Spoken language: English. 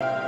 you